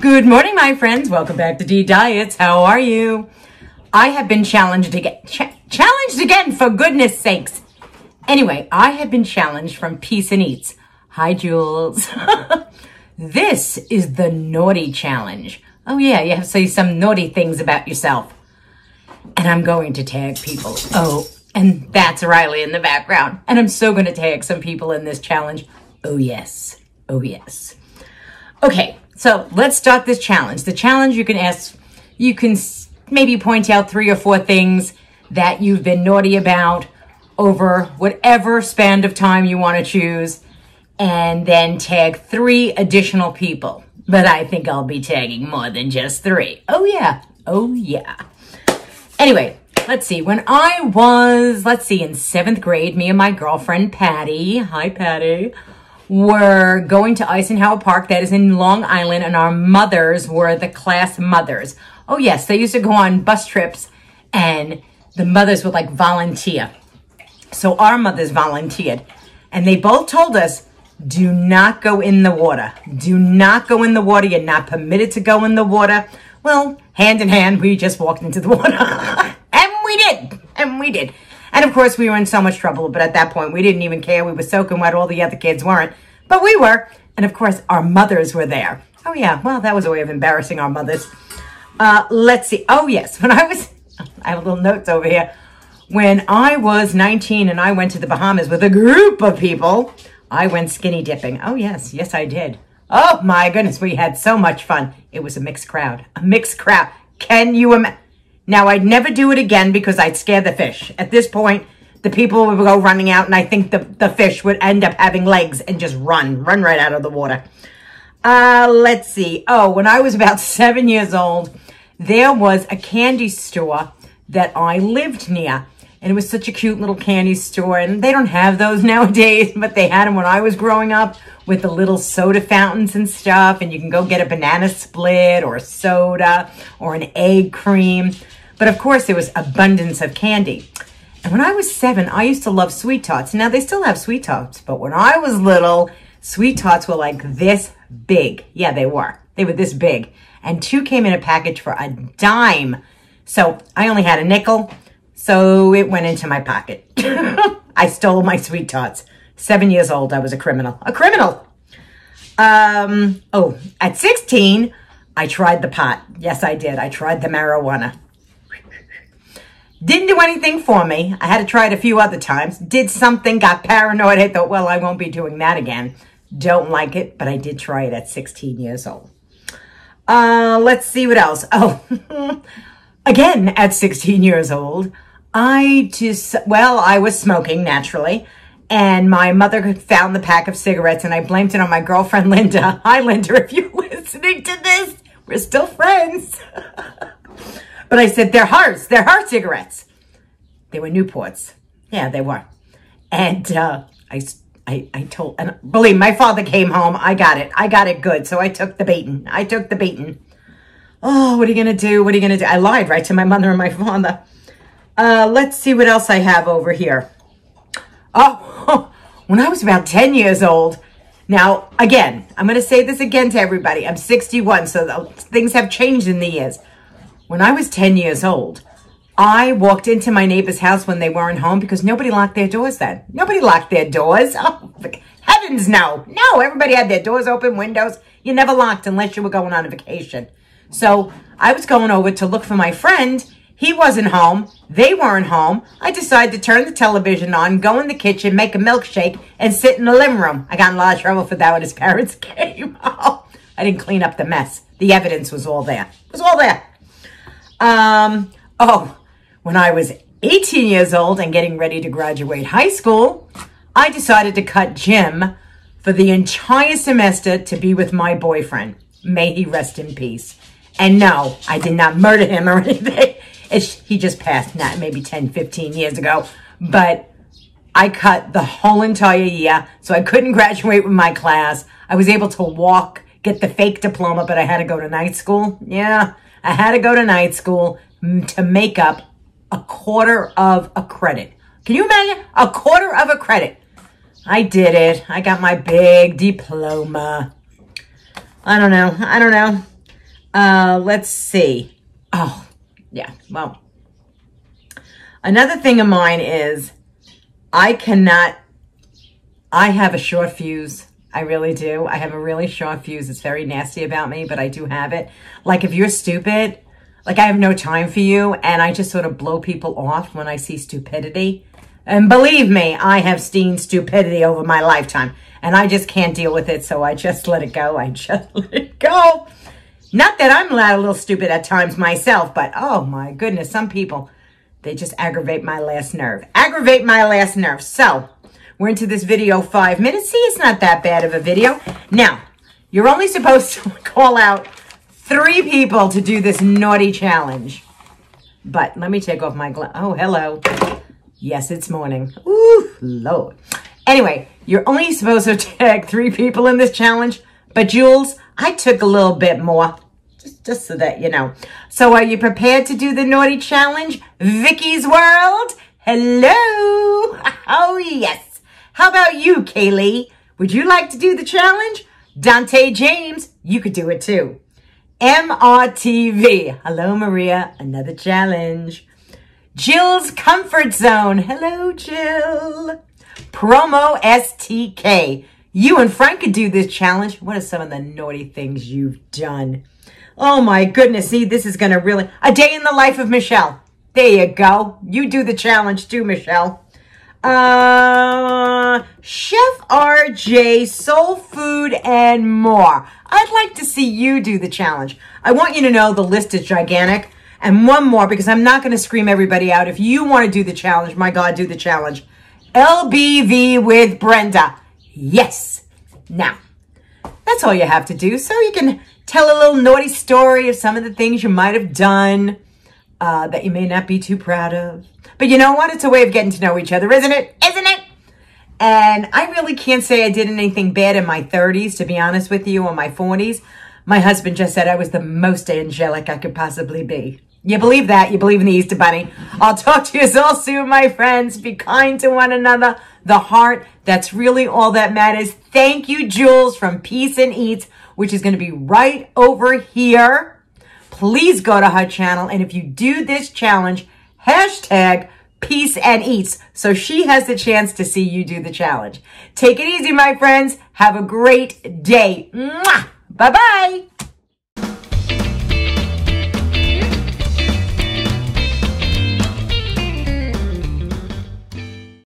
Good morning, my friends. Welcome back to Dee Diets. How are you? I have been challenged again. Ch- challenged again, for goodness sakes. Anyway, I have been challenged from Peace and Eats. Hi, Jules. this is the naughty challenge. Oh yeah, you have to say some naughty things about yourself. And I'm going to tag people. Oh, and that's Riley in the background. And I'm so going to tag some people in this challenge. Oh yes. Oh yes. Okay, so let's start this challenge. The challenge you can ask, you can maybe point out three or four things that you've been naughty about over whatever span of time you want to choose, and then tag three additional people. But I think I'll be tagging more than just three. Oh, yeah. Oh, yeah. Anyway, let's see. When I was, let's see, in seventh grade, me and my girlfriend Patty, hi Patty, were going to Eisenhower Park, that is in Long Island, and our mothers were the class mothers. Oh, yes, they used to go on bus trips, and the mothers would like volunteer. So our mothers volunteered, and they both told us, do not go in the water. Do not go in the water. You're not permitted to go in the water. Well, hand in hand, we just walked into the water. and we did. And we did. And of course, we were in so much trouble, but at that point, we didn't even care. We were soaking wet. All the other kids weren't. But we were. And of course, our mothers were there. Oh, yeah. Well, that was a way of embarrassing our mothers. Uh, let's see. Oh, yes. When I was, I have little notes over here. When I was 19 and I went to the Bahamas with a group of people, I went skinny dipping. Oh, yes. Yes, I did. Oh, my goodness. We had so much fun. It was a mixed crowd. A mixed crowd. Can you imagine? Now, I'd never do it again because I'd scare the fish. At this point, the people would go running out, and I think the, the fish would end up having legs and just run, run right out of the water. Uh, let's see. Oh, when I was about seven years old, there was a candy store that I lived near. And it was such a cute little candy store. And they don't have those nowadays, but they had them when I was growing up with the little soda fountains and stuff. And you can go get a banana split or a soda or an egg cream. But of course, there was abundance of candy. And when I was seven, I used to love Sweet Tarts. Now, they still have Sweet Tarts, but when I was little, Sweet Tarts were like this big. Yeah, they were. They were this big. And two came in a package for a dime. So I only had a nickel, so it went into my pocket. I stole my Sweet Tarts. Seven years old, I was a criminal. A criminal! Um, oh, at 16, I tried the pot. Yes, I did. I tried the marijuana. Didn't do anything for me. I had to try it a few other times. Did something, got paranoid. I thought, well, I won't be doing that again. Don't like it, but I did try it at 16 years old. Uh, let's see what else. Oh, again, at 16 years old, I just, well, I was smoking naturally. And my mother found the pack of cigarettes and I blamed it on my girlfriend, Linda. Hi, Linda, if you're listening to this, we're still friends. But I said, they're hers. They're her cigarettes. They were Newports. Yeah, they were. And uh, I, I, I told, and believe my father came home. I got it. I got it good. So I took the beating. I took the beating. Oh, what are you going to do? What are you going to do? I lied right to my mother and my father. Uh, let's see what else I have over here. Oh, when I was about 10 years old, now, again, I'm going to say this again to everybody. I'm 61, so things have changed in the years. When I was 10 years old, I walked into my neighbor's house when they weren't home because nobody locked their doors then. Nobody locked their doors. Oh, heavens no. No, everybody had their doors open, windows. You never locked unless you were going on a vacation. So I was going over to look for my friend. He wasn't home. They weren't home. I decided to turn the television on, go in the kitchen, make a milkshake, and sit in the living room. I got in a lot of trouble for that when his parents came. Oh, I didn't clean up the mess. The evidence was all there. It was all there. Um, oh, when I was 18 years old and getting ready to graduate high school, I decided to cut gym for the entire semester to be with my boyfriend. May he rest in peace. And no, I did not murder him or anything. It's, he just passed, not maybe 10, 15 years ago. But I cut the whole entire year, so I couldn't graduate with my class. I was able to walk, get the fake diploma, but I had to go to night school. Yeah, I had to go to night school to make up a quarter of a credit. Can you imagine? A quarter of a credit. I did it. I got my big diploma. I don't know. I don't know. Uh, let's see. Oh, yeah. Well, another thing of mine is I cannot, I have a short fuse. I really do. I have a really short fuse. It's very nasty about me, but I do have it. Like if you're stupid, like I have no time for you and I just sort of blow people off when I see stupidity. And believe me, I have seen stupidity over my lifetime and I just can't deal with it. So I just let it go. I just let it go. Not that I'm a little stupid at times myself, but oh my goodness, some people, they just aggravate my last nerve. Aggravate my last nerve. So we're into this video five minutes. See, it's not that bad of a video. Now, you're only supposed to call out three people to do this naughty challenge. But let me take off my glove. Oh, hello. Yes, it's morning. Ooh, Lord. Anyway, you're only supposed to tag three people in this challenge. But Jules, I took a little bit more. Just, just so that you know. So are you prepared to do the naughty challenge? Vicky's World? Hello? Oh, yes. How about you, Kaylee? Would you like to do the challenge? Dante James, you could do it too. MRTV. Hello, Maria. Another challenge. Jill's Comfort Zone. Hello, Jill. Promo STK. You and Frank could do this challenge. What are some of the naughty things you've done? Oh my goodness. See, this is going to really... A day in the life of Michelle. There you go. You do the challenge too, Michelle. Uh, Chef RJ, Soul Food, and more. I'd like to see you do the challenge. I want you to know the list is gigantic. And one more, because I'm not going to scream everybody out. If you want to do the challenge, my God, do the challenge. LBV with Brenda. Yes. Now, that's all you have to do. So you can tell a little naughty story of some of the things you might have done uh, that you may not be too proud of. But you know what? It's a way of getting to know each other, isn't it? Isn't it? And I really can't say I did anything bad in my 30s, to be honest with you, or my 40s. My husband just said I was the most angelic I could possibly be. You believe that? You believe in the Easter Bunny? I'll talk to you all soon, my friends. Be kind to one another. The heart, that's really all that matters. Thank you, Jules from Peace and Eats, which is going to be right over here. Please go to her channel. And if you do this challenge, hashtag peace and eats. So she has the chance to see you do the challenge. Take it easy, my friends. Have a great day. Bye-bye.